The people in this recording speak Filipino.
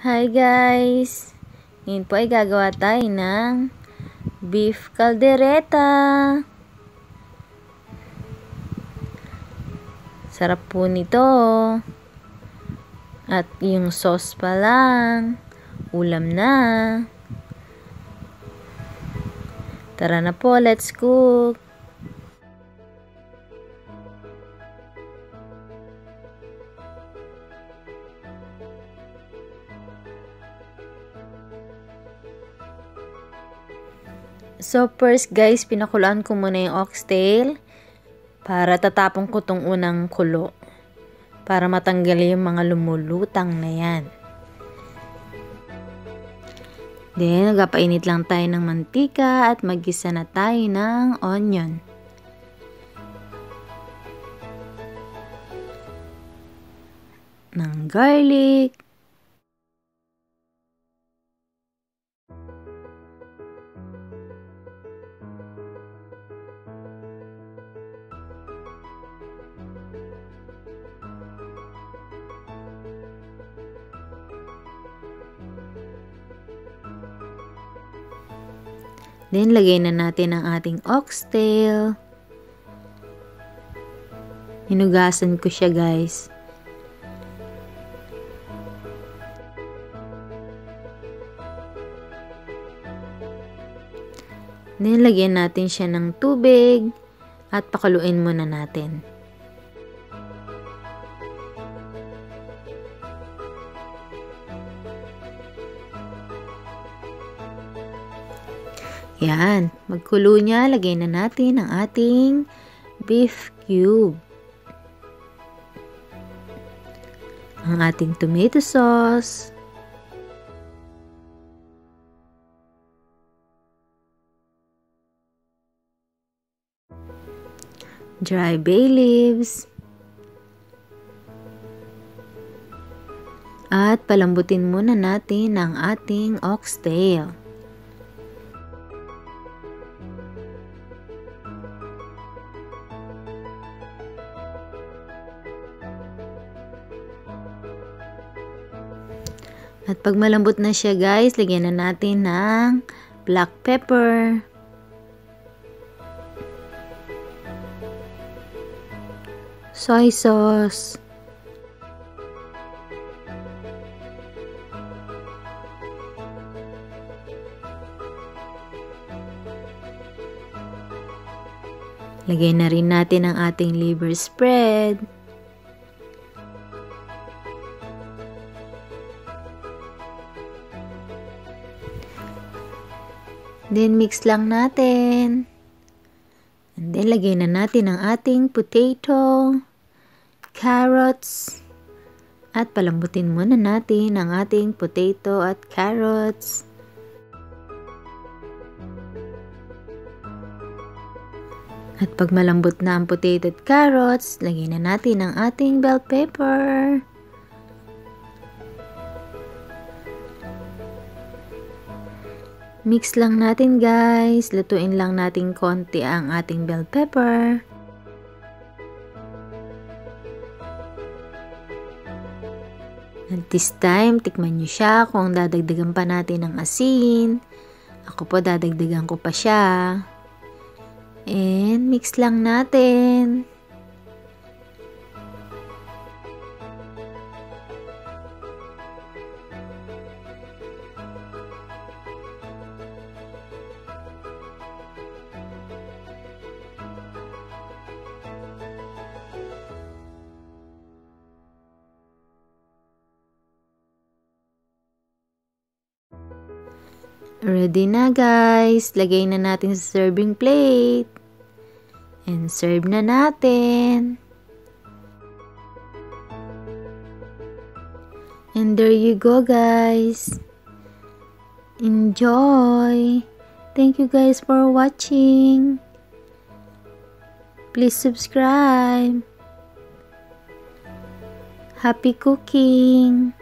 Hi guys! Ngayon po ay gagawa tayo ng beef caldereta. Sarap po nito. At yung sauce pa lang. Ulam na. Tara na po, let's cook! So, first guys, pinakulaan ko muna yung oxtail para tatapon ko tong unang kulo para matanggal yung mga lumulutang na yan. Then, nagapainit lang tayo ng mantika at magisa na tayo ng onion. ng garlic, Then, lagay na natin ang ating oxtail. Hinugasan ko siya, guys. Then, lagyan natin siya ng tubig at pakaluin muna natin. Yan. Magkulo niya, lagay na natin ang ating beef cube. Ang ating tomato sauce. Dry bay leaves. At palambutin muna natin ang ating oxtail. At pag malambot na siya guys, lagyan na natin ng black pepper. Soy sauce. Lagay na rin natin ang ating liver spread. Then, mix lang natin. And then, lagay na natin ang ating potato, carrots, at palambutin muna natin ang ating potato at carrots. At pag malambot na ang potato at carrots, lagay na natin ang ating bell pepper. Mix lang natin guys. Lutuin lang natin konti ang ating bell pepper. At this time, tikman nyo siya kung dadagdagan pa natin ng asin. Ako po dadagdagan ko pa siya. And mix lang natin. Ready na guys. Lagay na natin sa serving plate. And serve na natin. And there you go guys. Enjoy. Thank you guys for watching. Please subscribe. Happy cooking.